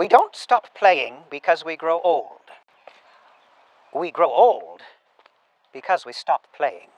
We don't stop playing because we grow old. We grow old because we stop playing.